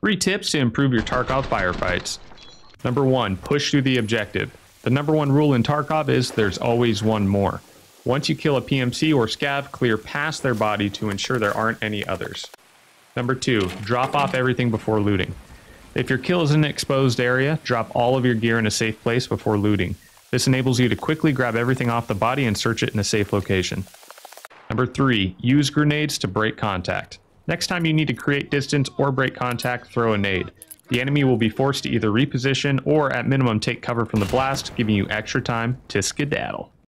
Three tips to improve your Tarkov firefights. Number one, push through the objective. The number one rule in Tarkov is there's always one more. Once you kill a PMC or scav, clear past their body to ensure there aren't any others. Number two, drop off everything before looting. If your kill is in an exposed area, drop all of your gear in a safe place before looting. This enables you to quickly grab everything off the body and search it in a safe location. Number three, use grenades to break contact. Next time you need to create distance or break contact, throw a nade. The enemy will be forced to either reposition or at minimum take cover from the blast, giving you extra time to skedaddle.